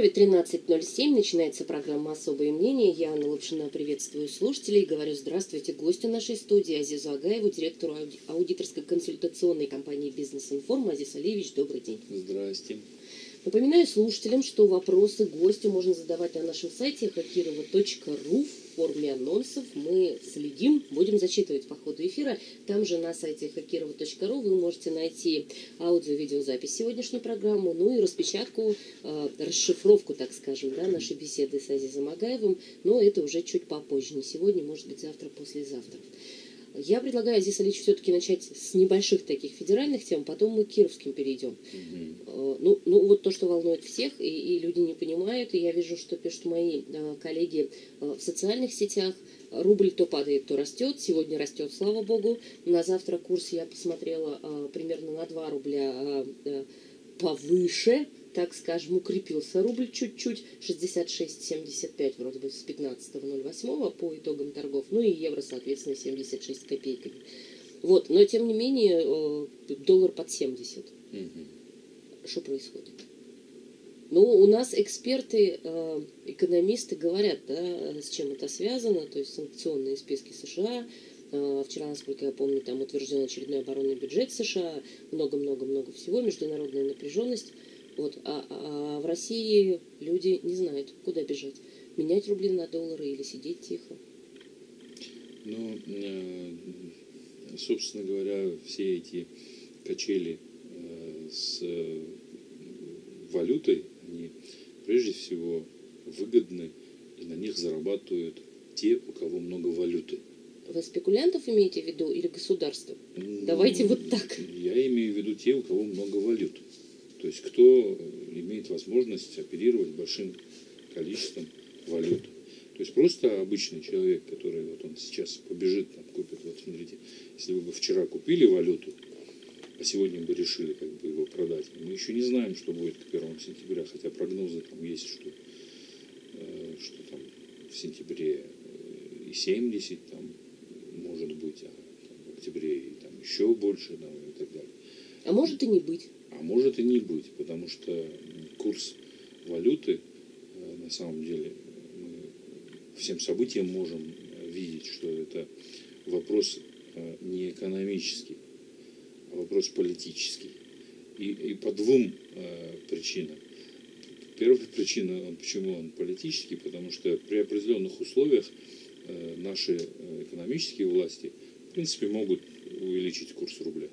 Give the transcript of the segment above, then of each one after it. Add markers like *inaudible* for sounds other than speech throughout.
Агаеве 13.07. Начинается программа «Особое мнение». Я, Анна Лапшина, приветствую слушателей. Говорю здравствуйте гостю нашей студии Азизу Агаеву, директору аудиторской консультационной компании «Бизнес-информ». Азиз Алиевич, добрый день. Здрасте. Напоминаю слушателям, что вопросы гостю можно задавать на нашем сайте хакирова.ру в форме анонсов. Мы следим, будем зачитывать по ходу эфира. Там же на сайте хакирова.ру вы можете найти аудио-видеозапись сегодняшней программы, ну и распечатку, э, расшифровку, так скажем, да, нашей беседы с Азизом Агаевым. Но это уже чуть попозже, не сегодня, может быть, завтра, послезавтра. Я предлагаю, Азиз Алич, все-таки начать с небольших таких федеральных тем, потом мы к кировским перейдем. Угу. Ну, ну, вот то, что волнует всех, и, и люди не понимают, и я вижу, что пишут мои э, коллеги э, в социальных сетях. Рубль то падает, то растет. Сегодня растет, слава богу. На завтра курс я посмотрела э, примерно на 2 рубля э, повыше так скажем, укрепился рубль чуть-чуть, 66,75 вроде бы с 15.08 по итогам торгов, ну и евро, соответственно, 76 копейками. Вот, но тем не менее э, доллар под 70. Угу. Что происходит? Ну, у нас эксперты, э, экономисты говорят, да, с чем это связано, то есть санкционные списки США, э, Вчера, насколько я помню, там утвержден очередной оборонный бюджет США, много-много-много всего, международная напряженность. Вот. А, а в России люди не знают, куда бежать. Менять рубли на доллары или сидеть тихо. Ну, э, собственно говоря, все эти качели э, с валютой, они прежде всего выгодны, и на них зарабатывают те, у кого много валюты. Вы спекулянтов имеете в виду или государство? Ну, Давайте вот так. Я имею в виду те, у кого много валют. То есть кто имеет возможность оперировать большим количеством валют. То есть просто обычный человек, который вот он сейчас побежит, там, купит, вот смотрите, если вы бы вчера купили валюту, а сегодня бы решили как бы его продать, мы еще не знаем, что будет к 1 сентября, хотя прогнозы там есть, что, э, что там в сентябре э, и 70 там может быть, а там, в октябре и там еще больше там, и так далее. А может и не быть. А может и не быть, потому что курс валюты э, на самом деле мы всем событиям можем видеть, что это вопрос э, не экономический, а вопрос политический. И, и по двум э, причинам. Первая причина, почему он политический, потому что при определенных условиях э, наши экономические власти, в принципе, могут увеличить курс рубля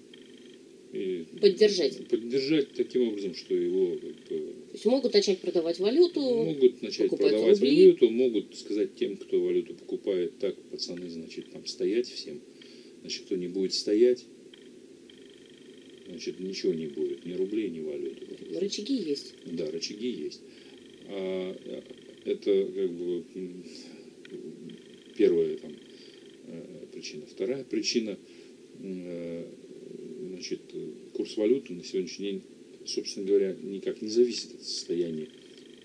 поддержать. Поддержать таким образом, что его... То есть могут начать продавать валюту, Могут начать продавать рубли. валюту, могут сказать тем, кто валюту покупает, так, пацаны, значит, там стоять всем. Значит, кто не будет стоять, значит, ничего не будет, ни рублей, ни валюты. Рычаги есть. Да, рычаги есть. А это как бы первая там, э, причина. Вторая причина э, значит, курс валюты на сегодняшний день, собственно говоря, никак не зависит от состояния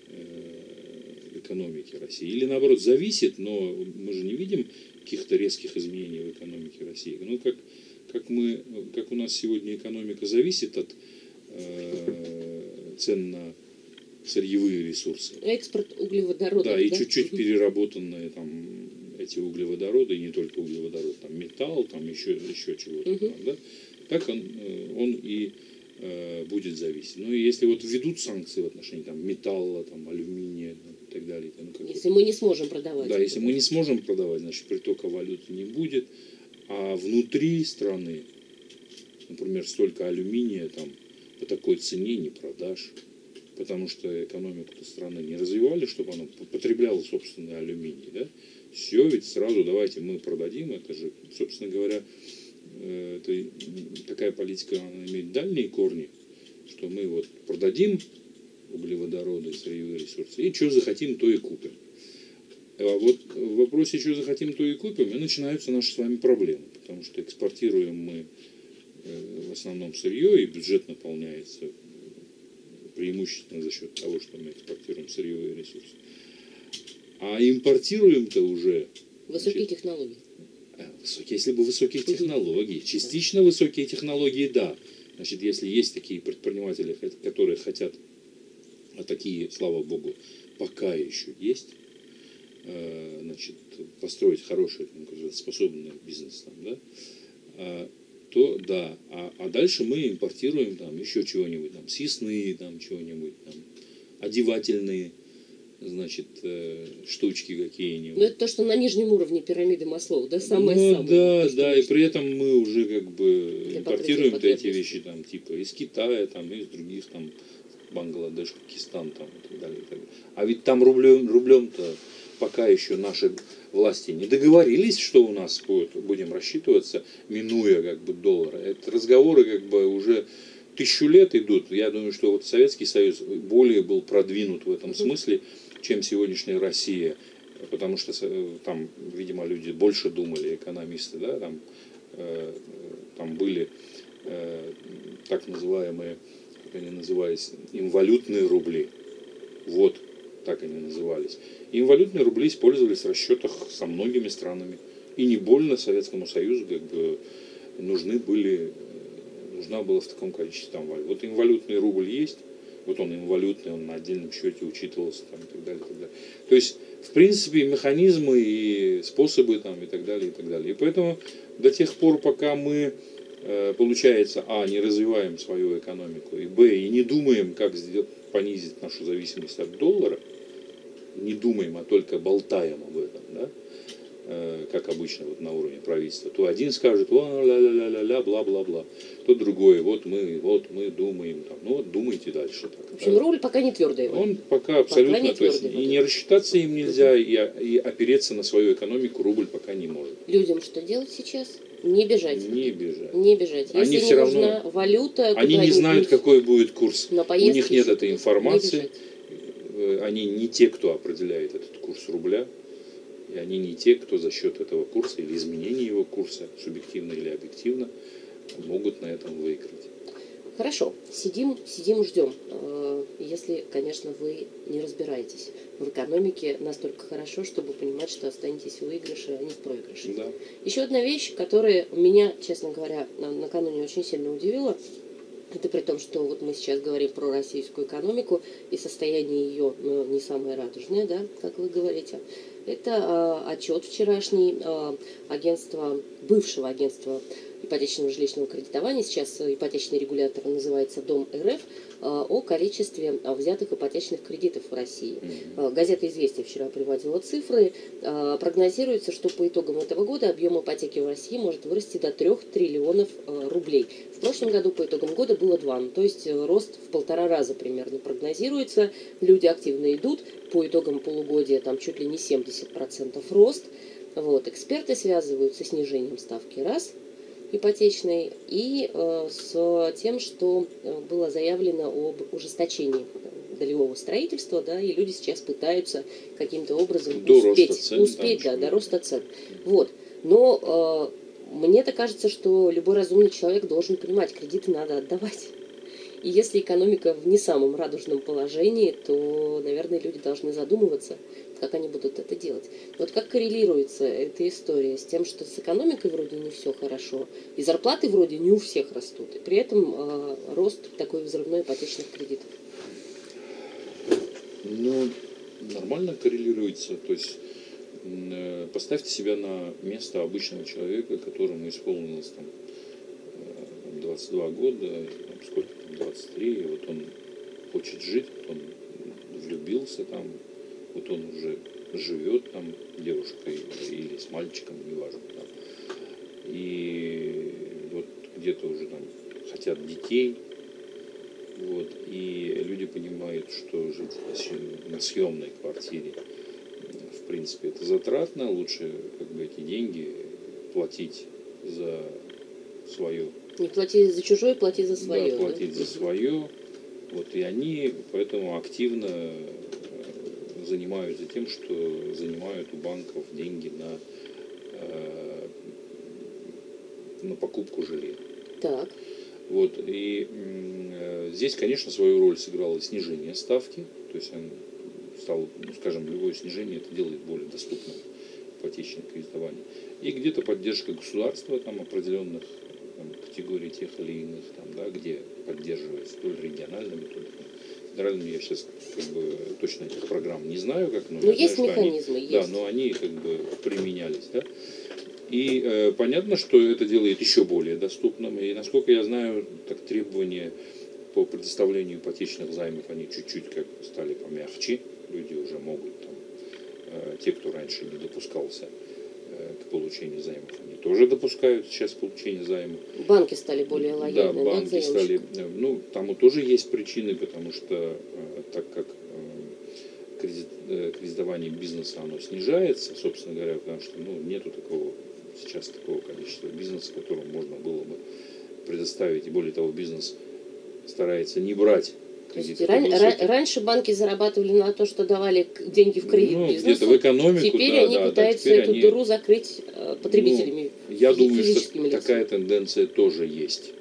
э, экономики России. Или наоборот зависит, но мы же не видим каких-то резких изменений в экономике России. Ну, как, как, мы, как у нас сегодня экономика зависит от э, цен на сырьевые ресурсы. Экспорт углеводородов. Да, и чуть-чуть угу. переработанные там эти углеводороды, и не только углеводороды, там металл, там еще, еще чего-то угу. там, да так он, э, он и э, будет зависеть. Ну и если вот введут санкции в отношении там, металла, там, алюминия ну, и так далее. Ну, как если мы не сможем продавать. Да, если мы не сможем продавать, значит притока валюты не будет. А внутри страны, например, столько алюминия там по такой цене не продашь. Потому что экономику страны не развивали, чтобы она потребляла собственный алюминий. Да? Все ведь сразу давайте мы продадим. Это же, собственно говоря, это, такая политика она имеет дальние корни, что мы вот продадим углеводороды, сырьевые ресурсы, и что захотим, то и купим. А вот в вопросе, что захотим, то и купим, и начинаются наши с вами проблемы, потому что экспортируем мы э, в основном сырье, и бюджет наполняется преимущественно за счет того, что мы экспортируем сырьевые ресурсы. А импортируем-то уже... Высокие значит, технологии. Э, высокие, если бы высокие технологии, частично высокие технологии, да. Значит, если есть такие предприниматели, которые хотят а такие, слава богу, пока еще есть, э, значит, построить хороший, способный бизнес там, да, а, то да. А, а дальше мы импортируем там еще чего-нибудь, там, съестные, там, чего-нибудь, там, одевательные, значит, э, штучки какие-нибудь. Ну, это то, что на нижнем уровне пирамиды Маслоу, да, самое ну, самое. да, да, и при этом мы уже как бы импортируем эти вещи там, типа, из Китая, там, из других там, Бангладеш, Пакистан там, и так далее. И так далее. А ведь там рублем, рублем-то пока еще наши власти не договорились, что у нас будет, будем рассчитываться, минуя как бы доллара. Это разговоры как бы уже тысячу лет идут. Я думаю, что вот Советский Союз более был продвинут в этом смысле, чем сегодняшняя Россия. Потому что там, видимо, люди больше думали, экономисты, да, там, э, там были э, так называемые, как они назывались, инвалютные рубли. Вот, так они назывались. Инвалютные рубли использовались в расчетах со многими странами. И не больно Советскому Союзу как бы нужны были, нужна была в таком количестве там валют. Вот инвалютный рубль есть, вот он инвалютный, он на отдельном счете учитывался там, и так далее, и так далее. То есть, в принципе, механизмы и способы там, и так далее, и так далее. И поэтому до тех пор, пока мы, э, получается, а, не развиваем свою экономику, и б, и не думаем, как понизить нашу зависимость от доллара – не думаем, а только болтаем об этом, да, как обычно вот на уровне правительства, то один скажет, ля-ля-ля-ля, бла-бла-бла, то другой, вот мы, вот мы думаем, там, ну вот думайте дальше. Так, в общем, да. руль пока не твердый. Он пока абсолютно, пока не то есть, и не рассчитаться им нельзя, и, и опереться на свою экономику рубль пока не может. Людям что делать сейчас? Не бежать. Не бежать. Не бежать. Если они не все равно, валюта, они не знают, какой будет курс. На У них нет этой информации. Э, они не те, кто определяет этот курс рубля, и они не те, кто за счет этого курса или изменения его курса, субъективно или объективно, могут на этом выиграть. Хорошо, сидим, сидим, ждем. Э, если, конечно, вы не разбираетесь в экономике настолько хорошо, чтобы понимать, что останетесь в выигрыше, а не в проигрыше. Да. Еще одна вещь, которая меня, честно говоря, накануне очень сильно удивила – это при том, что вот мы сейчас говорим про российскую экономику, и состояние ее ну, не самое радужное, да, как вы говорите. Это э, отчет вчерашний э, агентства, бывшего агентства ипотечного жилищного кредитования, сейчас ипотечный регулятор называется Дом РФ, Э, о количестве э, взятых ипотечных кредитов в России. Э, газета «Известия» вчера приводила цифры. Прогнозируется, что по итогам этого года объем ипотеки в России может вырасти до 3 триллионов рублей. В прошлом году по итогам года было 2, ну, то есть рост в полтора раза примерно прогнозируется. Люди активно идут. По итогам полугодия там чуть ли не 70% рост. Вот. Эксперты связывают со снижением ставки раз – ипотечной и э, с тем, что э, было заявлено об ужесточении долевого строительства, да, и люди сейчас пытаются каким-то образом до успеть, цен, успеть да, до роста цен. Вот. Но э, мне-то кажется, что любой разумный человек должен понимать, кредиты надо отдавать. И если экономика в не самом радужном положении, то, наверное, люди должны задумываться, как они будут это делать. Вот как коррелируется эта история с тем, что с экономикой вроде не все хорошо, и зарплаты вроде не у всех растут, и при этом э, рост такой взрывной ипотечных кредитов? Ну, нормально коррелируется. То есть э, поставьте себя на место обычного человека, которому исполнилось там 22 года, сколько 23, и вот он хочет жить, он влюбился там, вот он уже живет там девушкой или с мальчиком, неважно там. И вот где-то уже там хотят детей, вот, и люди понимают, что жить на съемной квартире, в принципе, это затратно, лучше как бы эти деньги платить за свое не плати за чужое, плати за свое. Да, платить да? за свое. Вот, и они поэтому активно занимаются тем, что занимают у банков деньги на, э, на покупку жилья. Так. Вот, и э, здесь, конечно, свою роль сыграло снижение ставки. То есть он стал, ну, скажем, любое снижение это делает более доступным ипотечное кредитование. И где-то поддержка государства там определенных там, категорий тех или иных, там, да, где поддерживается то ли региональными, то ли федеральными, я сейчас как бы точно этих программ не знаю, как, но Ну, я есть знаю, что они- механизмы, есть. да, но они как бы применялись, да. И э, понятно, что это делает еще более доступным. И насколько я знаю, так требования по предоставлению ипотечных займов, они чуть-чуть как стали помягче. Люди уже могут там, э, те, кто раньше не допускался э, к получению займов, они тоже допускают сейчас получение займа. Банки стали более лояльны, Да, да, банки заемщикам? стали, э, ну, тому тоже есть причины, потому что э, так как э, кредит- э, кредитование бизнеса, оно снижается, собственно говоря, потому что, ну, нету такого, сейчас такого количества бизнеса, которому можно было бы предоставить, и более того, бизнес старается не брать То есть ран- ра- раньше банки зарабатывали на то, что давали деньги в кредит Ну, бизнесу. где-то в экономику, Теперь да, они да, да, пытаются теперь эту они- дыру закрыть э, потребителями. Ну, я думаю, что лицами. такая тенденция тоже есть.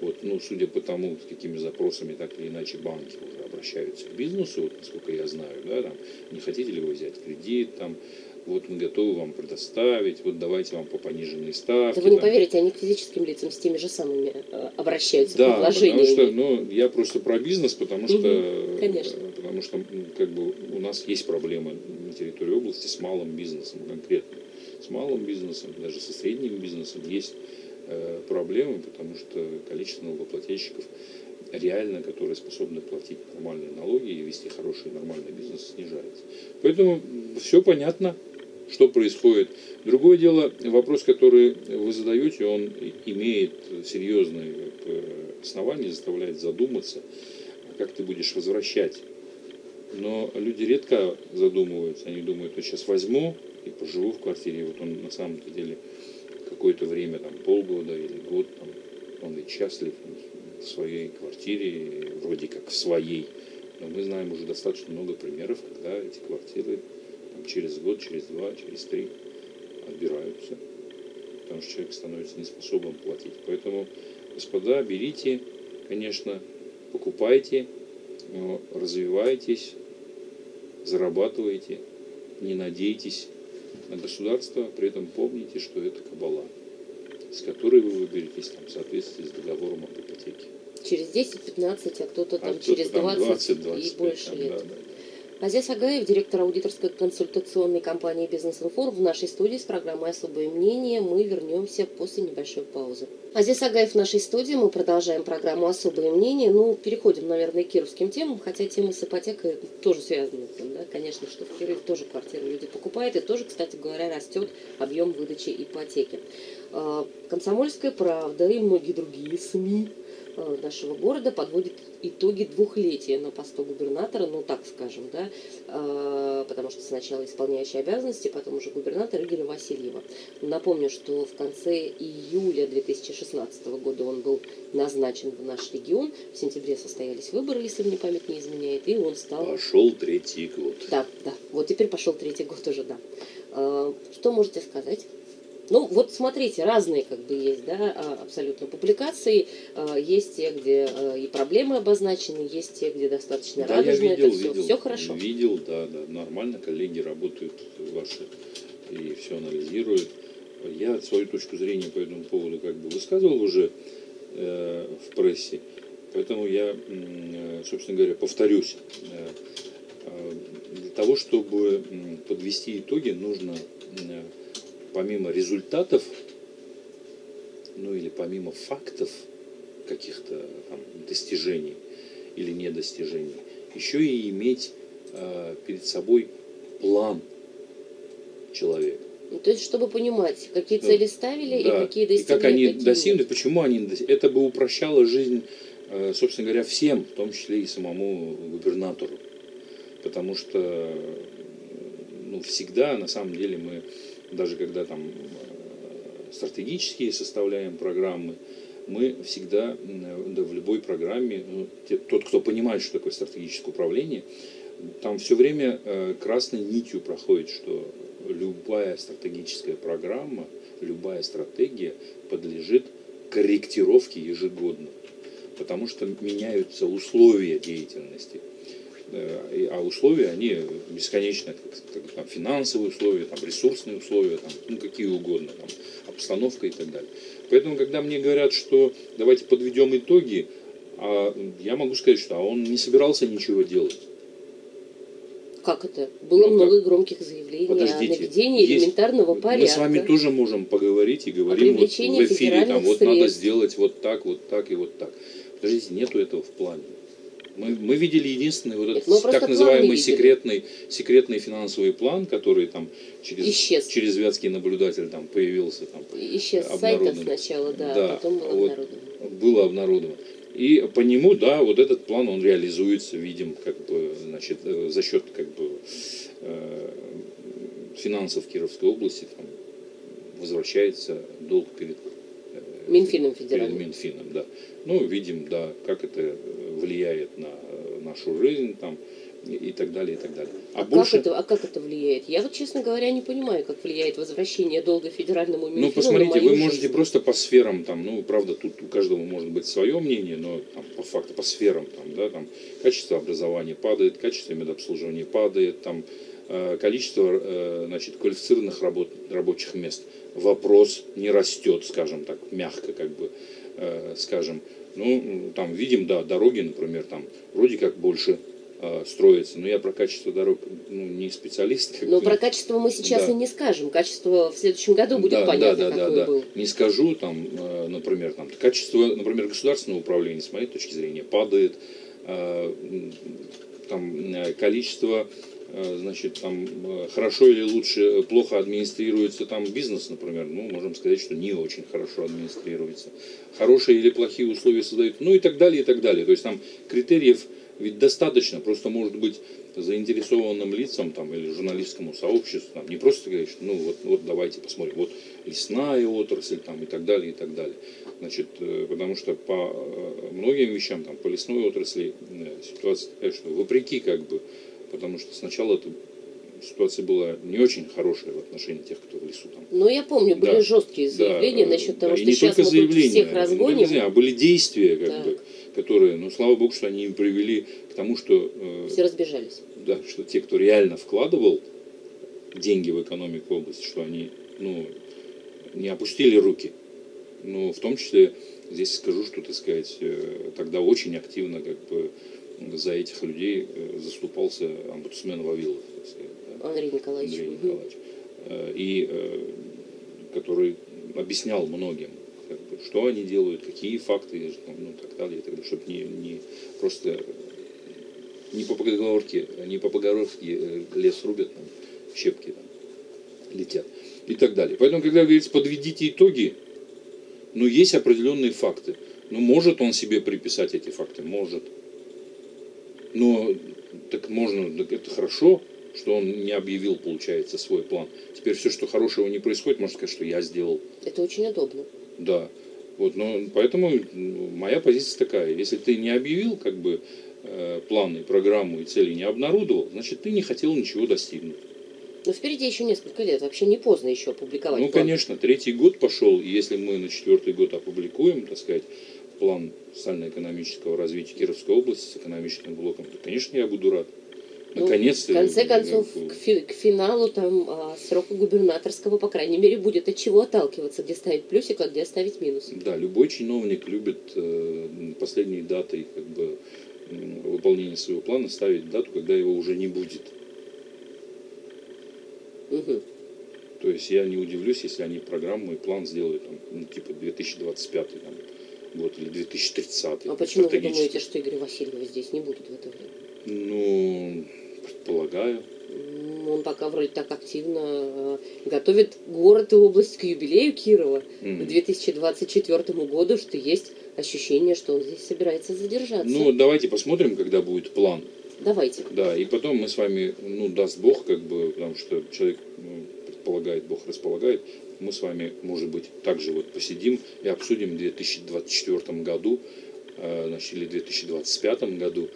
Вот, ну, судя по тому, с какими запросами так или иначе банки уже обращаются к бизнесу, вот, насколько я знаю, да, там, не хотите ли вы взять кредит, там, вот мы готовы вам предоставить, вот давайте вам по пониженной ставке. Да вы не там. поверите, они к физическим лицам с теми же самыми э, обращаются Да, предложениями. потому что, ну, я просто про бизнес, потому что, Мгм, конечно. э, потому что, как бы, у нас есть проблемы на территории области с малым бизнесом конкретно, с малым бизнесом, даже со средним бизнесом есть э, проблемы, потому что количество налогоплательщиков реально, которые способны платить нормальные налоги и вести хороший нормальный бизнес, снижается. Поэтому все понятно, что происходит. Другое дело, вопрос, который вы задаете, он имеет серьезные э, основания, заставляет задуматься, как ты будешь возвращать. Но люди редко задумываются, они думают, вот сейчас возьму и поживу в квартире. Вот он на самом-то деле какое-то время, там полгода или год, там, он ведь счастлив в своей квартире, вроде как в своей. Но мы знаем уже достаточно много примеров, когда эти квартиры через год, через два, через три отбираются, потому что человек становится неспособен платить. Поэтому, господа, берите, конечно, покупайте, развивайтесь, зарабатывайте, не надейтесь на государство, при этом помните, что это кабала, с которой вы выберетесь там, в соответствии с договором об ипотеке. Через 10-15, а кто-то там А кто-то через там 20, 20-25, и больше там, лет. да, да. Азиз Агаев, директор аудиторской консультационной компании «Бизнес Информ» в нашей студии с программой «Особое мнение». Мы вернемся после небольшой паузы. Азиз Агаев в нашей студии. Мы продолжаем программу «Особое мнение». Ну, переходим, наверное, к кировским темам, хотя темы с ипотекой тоже связаны. с этим, Да? Конечно, что в Кирове тоже квартиры люди покупают, и тоже, кстати говоря, растет объем выдачи ипотеки. А, Комсомольская правда и многие другие СМИ нашего города подводит итоги двухлетия на посту губернатора, ну так скажем, да, э, потому что сначала исполняющий обязанности, потом уже губернатор Игоря Васильева. Напомню, что в конце июля 2016 года он был назначен в наш регион, в сентябре состоялись выборы, если мне память не изменяет, и он стал... Пошел третий год. Да, да, вот теперь пошел третий год уже, да. Э, Что можете сказать? Ну, вот смотрите, разные как бы есть, да, а, абсолютно публикации. А, Есть те, где а, и проблемы обозначены, есть те, где достаточно Да, я радужно видел, это все. видел. Все хорошо. Видел, да, да, нормально, коллеги работают ваши и все анализируют. Я свою точку зрения по этому поводу как бы высказывал уже э, в прессе, поэтому я, э, собственно говоря, повторюсь. Э, э, Для того, чтобы подвести итоги, нужно э, помимо результатов, ну или помимо фактов каких-то там достижений или недостижений, еще и иметь э, перед собой план человека. Ну, то есть, чтобы понимать, какие Да. цели ставили Да, и какие и достигли. как они какие достигли, почему они дос- это бы упрощало жизнь, э, собственно говоря, всем, в том числе и самому губернатору. Потому что ну, всегда, на самом деле, мы, даже когда там э, стратегические составляем программы, мы всегда да, в любой программе, ну, те- тот, кто понимает, что такое стратегическое управление, там все время э, красной нитью проходит, что любая стратегическая программа, любая стратегия подлежит корректировке ежегодно, потому что меняются условия деятельности. Э, А условия, они бесконечные, как- как там, финансовые условия, там, ресурсные условия, там, ну, какие угодно, там, обстановка и так далее. Поэтому, когда мне говорят, что давайте подведем итоги, А я могу сказать, что а он не собирался ничего делать. Как это? Было Ну, много громких заявлений Подождите, о наведении есть- элементарного порядка. Мы с вами тоже можем поговорить и говорим вот в эфире, там, вот надо сделать вот так, вот так и вот так. Подождите, нету этого в плане. Мы, мы видели единственный вот этот просто так называемый секретный, секретный финансовый план, который там через, Исчез. через вятский наблюдатель там появился там. Исчез с сайта обнародован. сначала, да, Да, а потом было вот. обнародовано. было обнародовано. И по нему, да, вот этот план, он реализуется, видим, как бы, значит, э, за счет, как бы, э, финансов Кировской области, там, возвращается долг перед, э, Минфином перед федеральным. Минфином, да. Ну, видим, да, как это э, влияет на э, нашу жизнь, там, и так далее, и так далее. А, А, больше, как это, а как это влияет? Я вот, честно говоря, не понимаю, как влияет возвращение долга федеральному Минфину Ну, посмотрите, вы можете жизнь. просто по сферам, там, ну, правда, тут у каждого может быть свое мнение, но там, по факту, по сферам, там, да, там, качество образования падает, качество медобслуживания падает, там, э, количество, э, значит, квалифицированных работ, рабочих мест. Вопрос не растет, скажем так, мягко, как бы, скажем. Ну, там, видим, да, дороги, например, там, вроде как больше э, строится, но я про качество дорог, ну, не специалист. Но про качество мы сейчас Да. и не скажем. Качество в следующем году будет да, понятно, да, да, какое да, да. было. Не скажу, там, э, например, там, качество, например, государственного управления, с моей точки зрения, падает. Э, м, Там э, количество, значит, там э, хорошо или лучше, э, плохо администрируется там бизнес, например, ну, можем сказать, что не очень хорошо администрируется. Хорошие или плохие условия создают, ну и так далее, и так далее. То есть там критериев ведь достаточно, просто может быть заинтересованным лицам там, или журналистскому сообществу, там, не просто говорить, что ну вот, вот давайте посмотрим, вот лесная отрасль там, и так далее, и так далее. Значит, э, потому что по э, многим вещам, там, по лесной отрасли э, ситуация такая, что вопреки как бы, потому что сначала это ситуация была не очень хорошая в отношении тех, кто в лесу там. Но я помню, были Да. жесткие заявления Да, насчет да, того, и что не сейчас мы тут всех ну, разгоним. не знаю, а были действия, как Да. бы, которые, ну, слава богу, что они привели к тому, что э, Все разбежались. да, что те, кто реально вкладывал деньги в экономику области, что они ну, не опустили руки. Ну, в том числе, здесь скажу, что, так сказать, э, тогда очень активно как бы, за этих людей э, заступался омбудсмен Вавилов, сказать, да, Андрей Николаевич. Андрей. Николаевич, Э, и э, который объяснял многим, как бы, что они делают, какие факты, ну, так далее, так далее, чтобы не, не просто не по поговорке, не по поговорке лес рубят, там, щепки там летят и так далее. Поэтому, когда говорится, подведите итоги, ну, есть определенные факты. Ну, может он себе приписать эти факты? Может. Но так можно, так это хорошо, что он не объявил, получается, свой план. Теперь все, что хорошего не происходит, можно сказать, что я сделал. Это очень удобно. Да. Вот, но поэтому моя позиция такая. Если ты не объявил, как бы, э, планы, программу и цели не обнародовал, значит, ты не хотел ничего достигнуть. Но впереди еще несколько лет. Вообще не поздно еще опубликовать Ну, план. конечно, третий год пошел, и если мы на четвертый год опубликуем, так сказать, план социально-экономического развития Кировской области с экономическим блоком, то, конечно, я буду рад. Ну, Наконец-то. В конце концов, к, фи- к финалу там а, срока губернаторского, по крайней мере, будет от чего отталкиваться, где ставить плюсик, а где ставить минус. Да, любой чиновник любит э, последней датой как бы, выполнения своего плана ставить дату, когда его уже не будет. Мгм. То есть я не удивлюсь, если они программу и план сделают там, ну, типа 2025 там, год или 2030. А почему вы думаете, что Игоря Васильева здесь не будет в это время? Ну, предполагаю. М, Он пока вроде так активно э, готовит город и область к юбилею Кирова М. к 2024 году, что есть ощущение, что он здесь собирается задержаться. Ну, давайте посмотрим, когда будет план. Давайте. Да, и потом мы с вами, ну, даст Бог, как бы, потому что человек ну, предполагает, Бог располагает, мы с вами, может быть, также вот посидим и обсудим в 2024 году, э, значит, или 2025 году.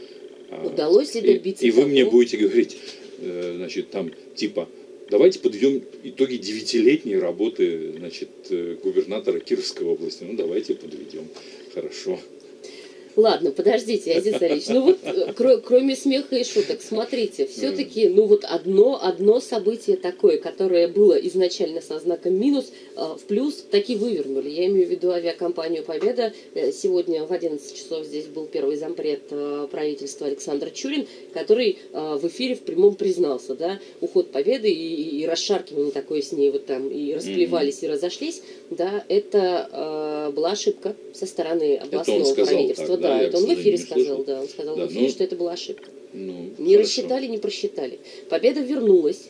а, Удалось ли и- добиться И, вы мне будете говорить, э, значит, там, типа, давайте подведем итоги девятилетней работы, значит, э, губернатора Кировской области. Ну, давайте подведем. Хорошо. Ладно, подождите, Азиз Алич. Ну вот, э, кро- кроме смеха и шуток, смотрите, все-таки, ну вот одно, одно событие такое, которое было изначально со знаком минус, э, в плюс таки вывернули. Я имею в виду авиакомпанию «Победа». Э, Сегодня в 11 часов здесь был первый зампред э, правительства Александр Чурин, который э, в эфире в прямом признался, да, уход «Победы» и, и расшаркивание такое с ней вот там, и расплевались, и разошлись, да, это э, была ошибка со стороны областного правительства. так, да, да, я, это он в эфире сказал, да, он сказал Да, в эфире, ну, что это была ошибка. Ну, Не хорошо. рассчитали, не просчитали. Победа вернулась.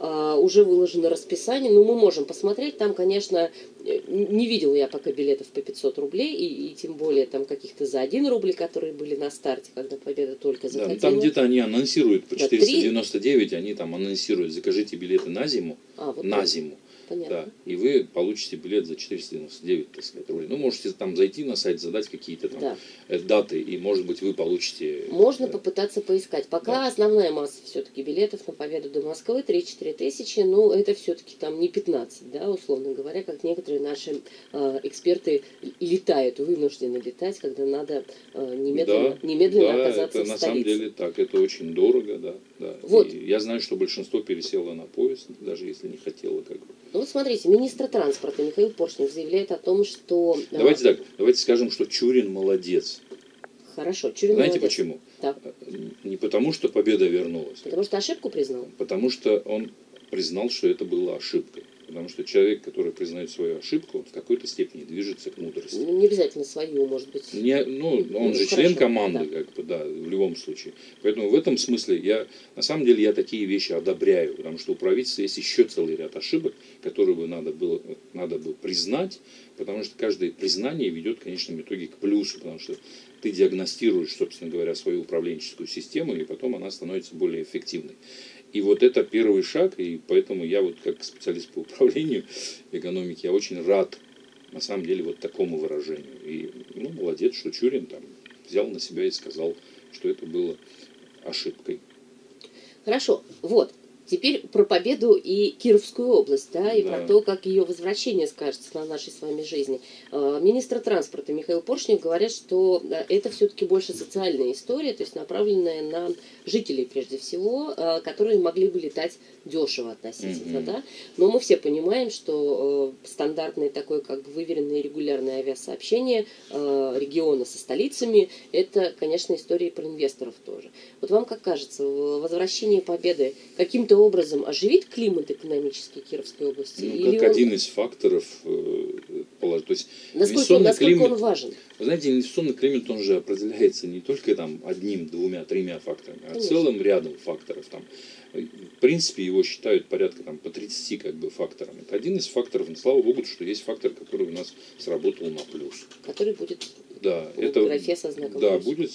а, уже выложено расписание, но мы можем посмотреть. Там, конечно, э, не видел я пока билетов по 500 рублей, и, и тем более там каких-то за 1 рубль, которые были на старте, когда Победа только Да, заходила. ну, там где-то они анонсируют по Да, 499, они там анонсируют, закажите билеты на зиму, А, вот на так, зиму, Понятно. да, и вы получите билет за 499, так сказать, рублей. Ну, можете там зайти на сайт, задать какие-то там Да. э, даты, и, может быть, вы получите... Можно да. попытаться поискать. Пока Да. основная масса все-таки билетов на победу до Москвы 3-4 тысячи, но это все-таки там не 15, да, условно говоря, как некоторые наши э, эксперты летают, вынуждены летать, когда надо э, немедленно, Да, немедленно да, оказаться это в на столице. самом деле так, это очень дорого, да. Да. Вот. И я знаю, что большинство пересело на поезд, даже если не хотело как бы. Ну вот смотрите, министр транспорта Михаил Поршнев заявляет о том, что... э, Давайте так, давайте скажем, что Чурин молодец. Хорошо, Чурин Знаете молодец. почему? Так, Не потому, что победа вернулась, потому что ошибку признал. потому что он признал, что это было ошибкой. Потому что человек, который признает свою ошибку, в какой-то степени движется к мудрости. Ну, Не обязательно свою, может быть. Не, ну, он Ну, же хорошо, член команды, да. как бы, да, в любом случае. Поэтому в этом смысле я, на самом деле, я такие вещи одобряю, потому что у правительства есть еще целый ряд ошибок, которые бы надо было, надо бы признать, потому что каждое признание ведет в конечном итоге к плюсу, потому что ты диагностируешь, собственно говоря, свою управленческую систему, и потом она становится более эффективной. И вот это первый шаг, и поэтому я вот как специалист по *laughs* управлению экономики, я очень рад на самом деле вот такому выражению. И ну, молодец, что Чурин там взял на себя и сказал, что это было ошибкой. Хорошо, вот. Теперь про победу и Кировскую область, да, и Да. про то, как ее возвращение скажется на нашей с вами жизни. Э, Министр транспорта Михаил Поршнев говорят, что э, это все-таки больше социальная история, то есть направленная на жителей прежде всего, э, которые могли бы летать дешево относительно, Мгм. да. Но мы все понимаем, что э, стандартное такое, как бы выверенное регулярное авиасообщение э, региона со столицами, это, конечно, история про инвесторов тоже. Вот вам как кажется, возвращение победы каким-то образом оживит климат экономический Кировской области? Ну, как он- один из факторов. То есть, насколько, насколько климат- он важен? Вы знаете, инвестиционный климат, он же определяется не только там одним, двумя, тремя факторами, а Конечно. целым рядом факторов. Там, в принципе, его считают порядка там, по 30 как бы, факторам. Это один из факторов, но слава богу, что есть фактор, который у нас сработал на плюс. Который будет Да, в это графе со знаком да, плюс. будет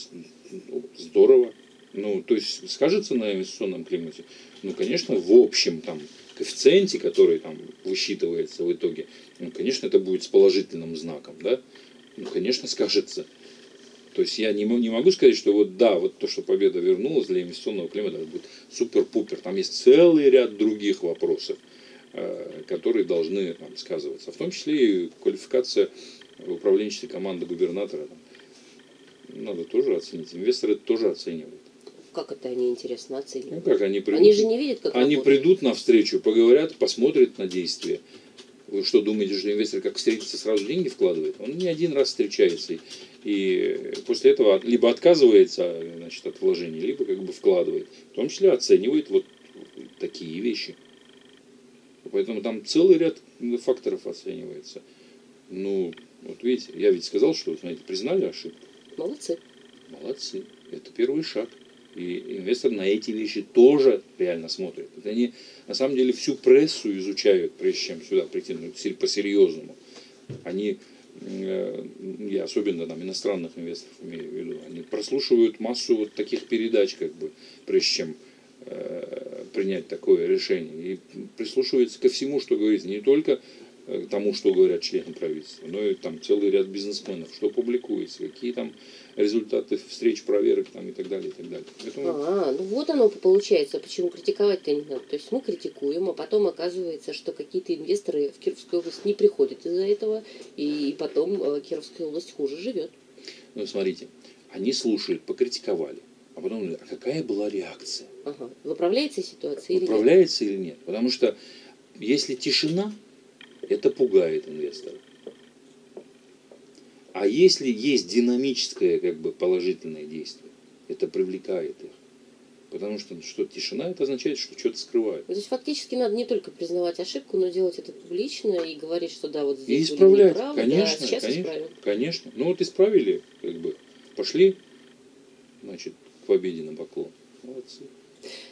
ну, здорово. Ну, то есть скажется на инвестиционном климате. Ну, конечно, в общем там коэффициенте, который там высчитывается в итоге, ну, конечно, это будет с положительным знаком, да? Ну, конечно, скажется. То есть я не, не могу сказать, что вот да, вот то, что победа вернулась для инвестиционного климата, это будет супер-пупер. Там есть целый ряд других вопросов, э, которые должны там, сказываться. В том числе и квалификация управленческой команды губернатора. Там, надо тоже оценить. Инвесторы это тоже оценивают. Как это они, интересно, Ну оценивают? как они придут? Они же не видят, как Они работает. придут на встречу, поговорят, посмотрят на действия. Вы что думаете, что инвестор как встретится, сразу деньги вкладывает? Он не один раз встречается. И, после этого либо отказывается значит, от вложений, либо как бы вкладывает. В том числе оценивает вот такие вещи. Поэтому там целый ряд факторов оценивается. Ну, вот видите, я ведь сказал, что, знаете, признали ошибку. Молодцы. Молодцы. Это первый шаг. И инвестор на эти вещи тоже реально смотрит. Это они на самом деле всю прессу изучают, прежде чем сюда прийти, ну, се- по-серьезному. Они, э, я особенно там иностранных инвесторов имею в виду, они прослушивают массу вот таких передач, как бы, прежде чем э, принять такое решение. И прислушиваются ко всему, что говорится, не только э, тому, что говорят члены правительства, но и там целый ряд бизнесменов, что публикуется, какие там результаты встреч, проверок там, и так далее, и так далее. Поэтому А, ну вот оно получается, почему критиковать-то не надо. То есть мы критикуем, а потом оказывается, что какие-то инвесторы в Кировскую область не приходят из-за этого, и потом э, Кировская область хуже живет. Ну, смотрите, Они слушают, покритиковали. А потом говорят, а какая была реакция? Ага. Выправляется ситуация или нет? Управляется или нет? Потому что если тишина, это пугает инвестора. А если есть динамическое как бы, положительное действие, это привлекает их. Потому что, что тишина, это означает, что что-то скрывают. То есть фактически надо не только признавать ошибку, но делать это публично и говорить, что да, вот И здесь были исправлять, неправы, конечно, да, сейчас конечно, исправим. конечно. Ну вот исправили, как бы, пошли, значит, к победе на поклон. Молодцы.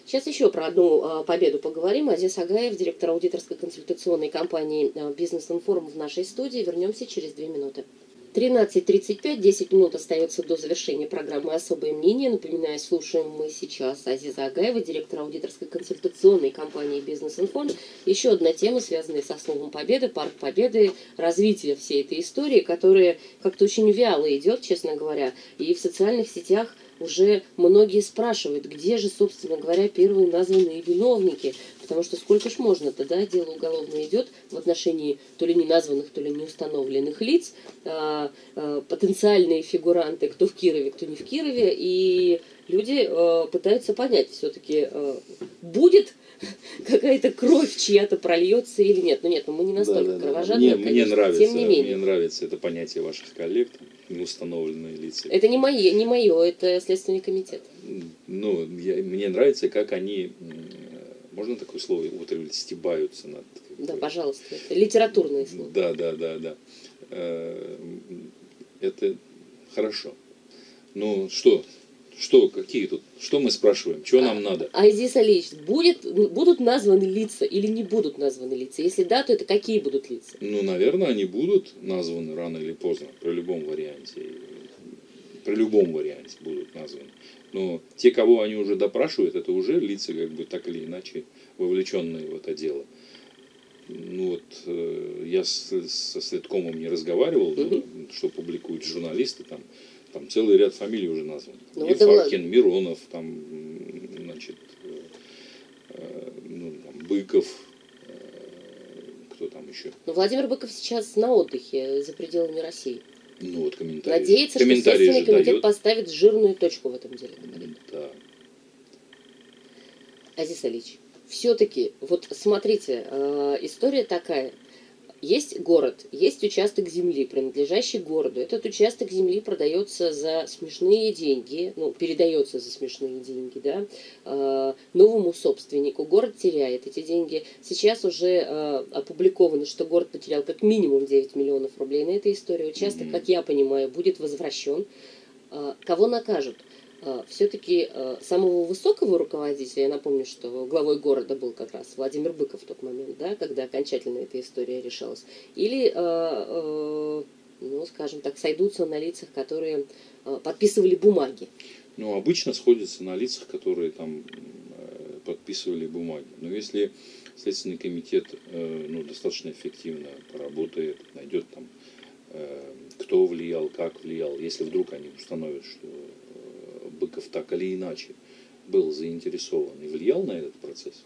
Сейчас еще про одну а, победу поговорим. Азиз Агаев, директор аудиторской консультационной компании а, «Бизнес Информ» в нашей студии. Вернемся через две минуты. 13.35, 10 минут остается до завершения программы «Особое мнение». Напоминаю, слушаем мы сейчас Азиза Агаева, директора аудиторской консультационной компании «Бизнес Информ». Еще одна тема, связанная со словом «Победа», «Парк Победы», развитие всей этой истории, которая как-то очень вяло идет, честно говоря. И в социальных сетях уже многие спрашивают, где же, собственно говоря, первые названные виновники, потому что сколько ж можно-то, да, дело уголовное идет в отношении то ли не названных, то ли не установленных лиц, а, а, потенциальные фигуранты, кто в Кирове, кто не в Кирове, и люди а, пытаются понять все-таки, а, будет *laughs* какая-то кровь чья-то прольется или нет. Ну нет, ну мы не настолько Да, да, да. кровожадные, Мне, конечно, мне нравится, тем не менее. мне нравится это понятие ваших коллег, там, неустановленные лица. Это не мое, не мое, это Следственный комитет. Ну, я- мне нравится, как они, м, можно такое слово употреблять, стебаются над... Да, пожалуйста, это литературное слово. Да, да, да, да. Э, Это хорошо. Ну что, что, какие тут, что мы спрашиваем, что нам надо? Айзис Алиевич, будет, будут названы лица или не будут названы лица? Если да, то это какие будут лица? Ну, наверное, они будут названы рано или поздно, при любом варианте. При любом варианте будут названы. Но те, кого они уже допрашивают, это уже лица, как бы так или иначе, вовлеченные в это дело. Ну вот, э, я с- со Следкомом не разговаривал, но Мгм. что публикуют журналисты, там, там целый ряд фамилий уже назван. Ну, вот Ефакин, Миронов, там, значит, э, э, ну, там, Быков, э, кто там еще? Но Владимир Быков сейчас на отдыхе за пределами России. Ну вот комментарии. Надеется, что комментарии Следственный комитет дает. поставит жирную точку в этом деле. Да. Азиз Алич, все-таки, вот смотрите, э, история такая. Есть город, есть участок земли, принадлежащий городу. Этот участок земли продается за смешные деньги, ну, передается за смешные деньги, да, э, новому собственнику. Город теряет эти деньги. Сейчас уже э, опубликовано, что город потерял как минимум 9 миллионов рублей на этой истории. Участок, Мгм. как я понимаю, будет возвращен. Э, Кого накажут? Все-таки самого высокого руководителя, я напомню, что главой города был как раз Владимир Быков в тот момент, да, когда окончательно эта история решалась, или, э, э, ну, скажем так, сойдутся на лицах, которые э, подписывали бумаги. Ну, обычно сходятся на лицах, которые там э, подписывали бумаги. Но если Следственный комитет э, ну, достаточно эффективно поработает, найдет там, э, кто влиял, как влиял, если вдруг они установят, что э, Быков так или иначе был заинтересован и влиял на этот процесс,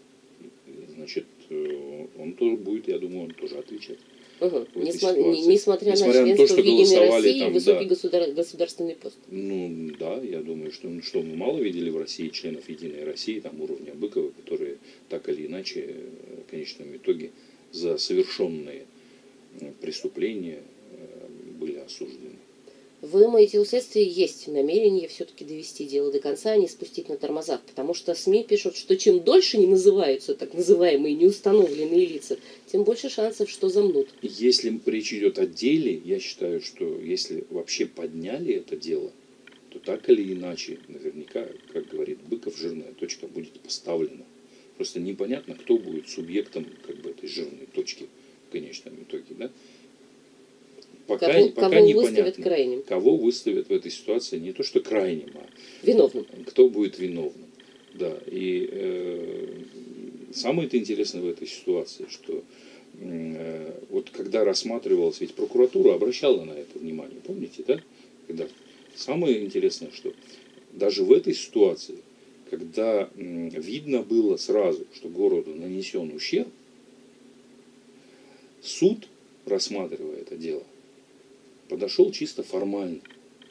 значит, э, он тоже будет, я думаю, он тоже отвечать. Угу. Несма- Несмотря, Несмотря на на то, что голосовали России там, высокий да. государ- государственный пост. Ну да, я думаю, что, ну, что мы мало видели в России членов Единой России, там уровня Быкова, которые так или иначе э, в конечном итоге за совершенные э, преступления были осуждены. Вы думаете, у следствия есть намерение все-таки довести дело до конца, а не спустить на тормозах? Потому что СМИ пишут, что чем дольше не называются так называемые неустановленные лица, тем больше шансов, что замнут. Если речь идет о деле, я считаю, что если вообще подняли это дело, то так или иначе, наверняка, как говорит Быков, жирная точка будет поставлена. Просто непонятно, кто будет субъектом как бы, этой жирной точки в конечном итоге. Да? Пока, Кого, пока кого непонятно, выставят крайним? кого выставят в этой ситуации не то что крайним, а Виновным. кто будет виновным. Да, и э, самое это интересное в этой ситуации, что э, вот когда рассматривалось, ведь прокуратура обращала на это внимание, помните, да? Когда самое интересное, что даже в этой ситуации, когда м, видно было сразу, что городу нанесен ущерб, суд, рассматривая это дело, подошел чисто формально.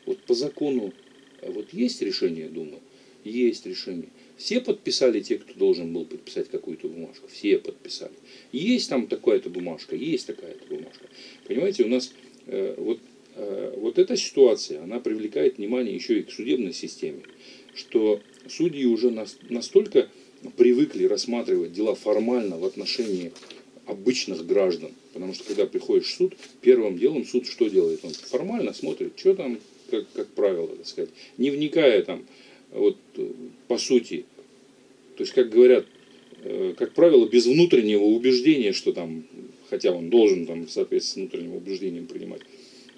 Вот по закону вот есть решение Думы? Есть решение. Все подписали те, кто должен был подписать какую-то бумажку. Все подписали. Есть там такая-то бумажка, есть такая-то бумажка. Понимаете, у нас э, вот, э, вот эта ситуация, она привлекает внимание еще и к судебной системе, что судьи уже нас, настолько привыкли рассматривать дела формально в отношении обычных граждан. Потому что когда приходишь в суд, первым делом суд что делает? Он формально смотрит, что там, как, как правило, так сказать, не вникая там, вот по сути. То есть, как говорят, э, как правило, без внутреннего убеждения, что там, хотя он должен там в соответствии с внутренним убеждением принимать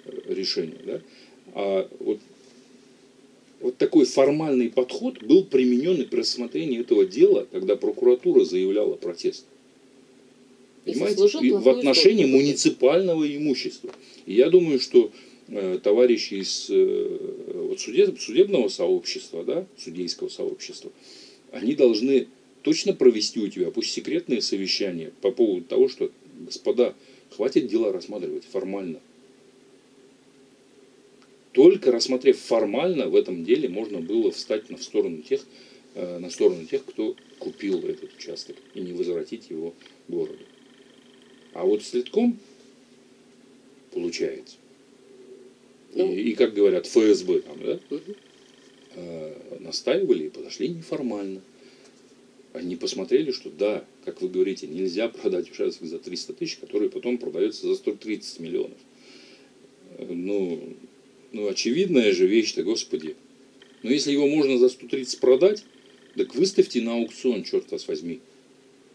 э, решение, да, а вот, вот такой формальный подход был применен при рассмотрении этого дела, когда прокуратура заявляла протест. Понимаете? В отношении муниципального имущества. И я думаю, что э, товарищи из э, вот судеб, судебного сообщества, да, судейского сообщества, они должны точно провести у тебя, пусть секретное совещание по поводу того, что, господа, хватит дела рассматривать формально. Только рассмотрев формально в этом деле можно было встать на сторону тех, э, на сторону тех, кто купил этот участок и не возвратить его городу. А вот следком получается. Ну, и, и, как говорят, ФСБ там, да, угу. э, настаивали и подошли неформально. Они посмотрели, что да, как вы говорите, нельзя продать участок за 300 тысяч, который потом продается за 130 миллионов. Ну, ну, очевидная же вещь-то, господи. Но если его можно за 130 продать, так выставьте на аукцион, черт вас возьми.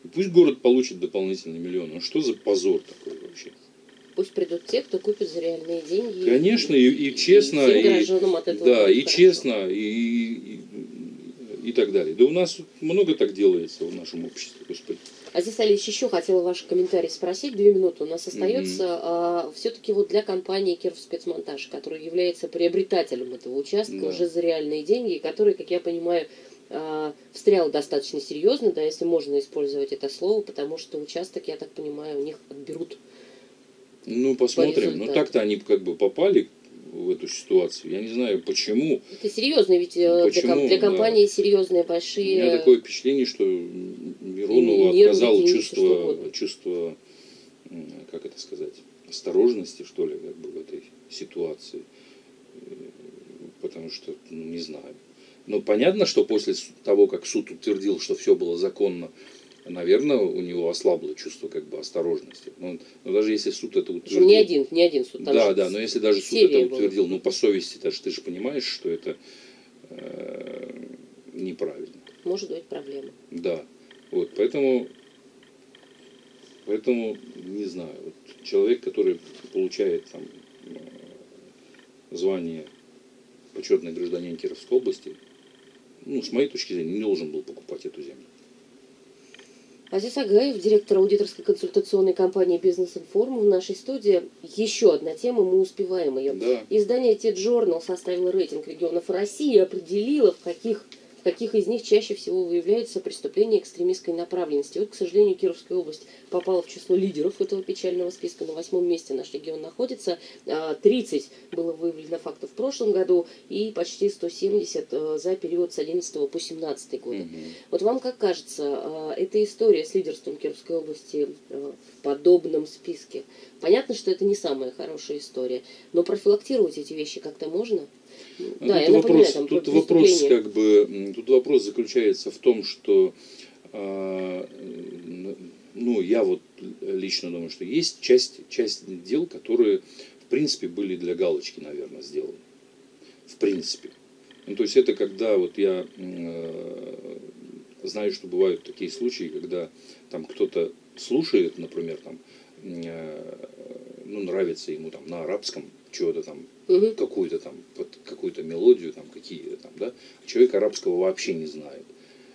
И пусть город получит дополнительный миллион. Ну что за позор такой вообще? Пусть придут те, кто купит за реальные деньги. Конечно, и, и честно, и, и, от этого да, и хорошо. честно, и, и, и так далее. Да у нас много так делается в нашем обществе, господи. Азиз Алиевич, еще хотела ваш комментарий спросить. Две минуты у нас остается. Mm-hmm. А, все-таки вот для компании Киров спецмонтаж, которая является приобретателем этого участка да. уже за реальные деньги, который, как я понимаю, а, встрял достаточно серьезно, да, если можно использовать это слово, потому что участок, я так понимаю, у них отберут. Ну, посмотрим. Ну, так-то они как бы попали в эту ситуацию. Я не знаю, почему. Это серьезно, ведь э, почему, для, для компании да. серьезные, большие... У меня такое впечатление, что Миронову отказало чувство, чувство, как это сказать, осторожности, что ли, как бы в этой ситуации. Э, потому что, ну, не знаю. Но понятно, что после того, как суд утвердил, что все было законно, наверное, у него ослабло чувство как бы осторожности. Но, но даже если суд это утвердил... Не один, не один суд. Там да, да, но если даже суд это утвердил, была. ну по совести, даже ты же понимаешь, что это э, неправильно. Может быть проблема. Да, вот, поэтому, поэтому не знаю, вот человек, который получает там э, звание почетный гражданин Кировской области, ну, с моей точки зрения, не должен был покупать эту землю. Азиз Агаев, директор аудиторской консультационной компании «Бизнес Информ» в нашей студии. Еще одна тема, мы успеваем ее. Да. Издание «Тит-Журнал» составило рейтинг регионов России и определило, в каких каких из них чаще всего выявляются преступления экстремистской направленности. Вот, к сожалению, Кировская область попала в число лидеров этого печального списка. На восьмом месте наш регион находится. 30 а, было выявлено фактов в прошлом году и почти 170 а, за период с 11 по 17 год. Угу. Вот вам как кажется, а, эта история с лидерством Кировской области в подобном списке, понятно, что это не самая хорошая история, но профилактировать эти вещи как-то можно? Да, тут вопрос, напоминаю, тут вопрос как бы, тут вопрос заключается в том, что э, ну, я вот лично думаю, что есть часть, часть дел, которые, в принципе, были для галочки, наверное, сделаны. В принципе. Ну, то есть это когда вот я э, знаю, что бывают такие случаи, когда там кто-то слушает, например, там, э, ну, нравится ему там на арабском чего-то там, угу. какую-то там, под какую-то мелодию, там, какие-то там, да, а человек арабского вообще не знает.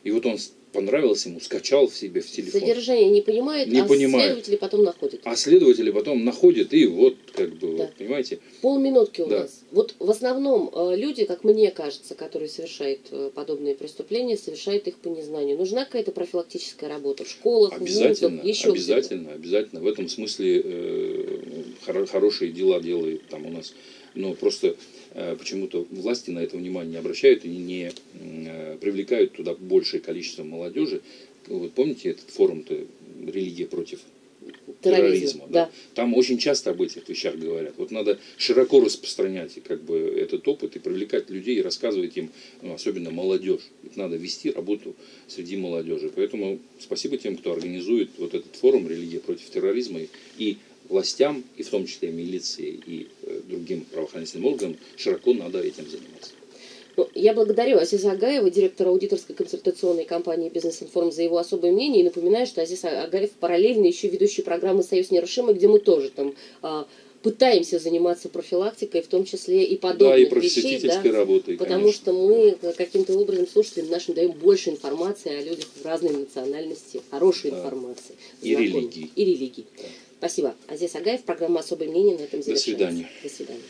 И вот он понравилось ему, скачал в себе в телефон. Содержание не понимает, не а понимает. следователи потом находят. А следователи потом находят, и вот, как бы, да. вот, понимаете. Полминутки у да. нас. Вот в основном э, люди, как мне кажется, которые совершают э, подобные преступления, совершают их по незнанию. Нужна какая-то профилактическая работа в школах, обязательно, в вузах, еще Обязательно, обязательно. В этом смысле, э, хоро- хорошие дела делает там у нас. Но просто э, почему-то власти на это внимание не обращают и не э, привлекают туда большее количество молодежи. Вот помните этот форум-то «Религия против терроризма. да. Там очень часто об этих вещах говорят. Вот надо широко распространять как бы, этот опыт и привлекать людей и рассказывать им, ну, особенно молодежь. Ведь надо вести работу среди молодежи. Поэтому спасибо тем, кто организует вот этот форум «Религия против терроризма» и властям, и в том числе милиции и э, другим правоохранительным органам широко надо этим заниматься. Я благодарю Азиза Агаева, директора аудиторской консультационной компании «Бизнес-информ» за его особое мнение. И напоминаю, что Азиз Агаев параллельно еще ведущий программы «Союз нерушимый», где мы тоже там а, пытаемся заниматься профилактикой, в том числе и подобных да, и вещей. просветительской работой, Потому конечно. что мы каким-то образом слушателям нашим даем больше информации о людях разной национальности, хорошей Да. информации. И религии. И религии. Да. Спасибо. Азиз Агаев, программа «Особое мнение» на этом До завершается. свидания. До свидания.